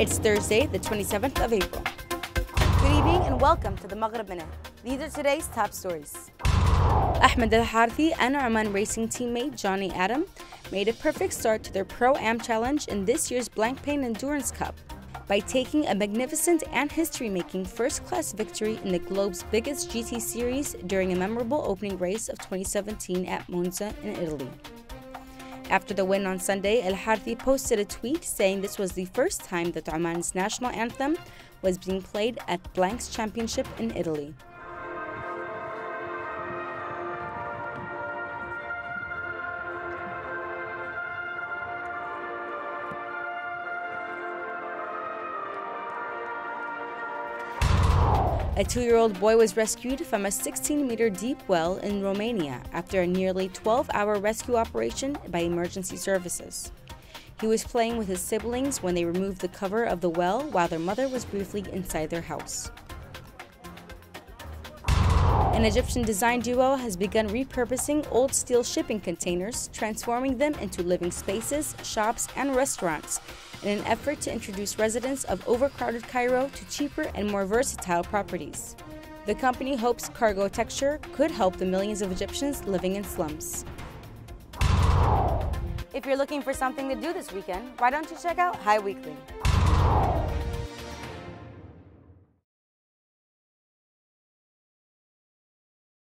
It's Thursday, the 27th of April. Good evening and welcome to the Maghrib Minute. These are today's top stories. Ahmed Al Harthy and Oman racing teammate Jonny Adam made a perfect start to their Pro Am Challenge in this year's Blancpain Endurance Cup by taking a magnificent and history making first class victory in the globe's biggest GT series during a memorable opening race of 2017 at Monza in Italy. After the win on Sunday, Al Harthy posted a tweet saying this was the first time that Oman's national anthem was being played at Blanc's Championship in Italy. A two year old boy was rescued from a 16 meter deep well in Romania after a nearly 12 hour rescue operation by emergency services. He was playing with his siblings when they removed the cover of the well while their mother was briefly inside their house. An Egyptian design duo has begun repurposing old steel shipping containers, transforming them into living spaces, shops, and restaurants in an effort to introduce residents of overcrowded Cairo to cheaper and more versatile properties. The company hopes cargo-techture could help the millions of Egyptians living in slums. If you're looking for something to do this weekend, why don't you check out Hi Weekly?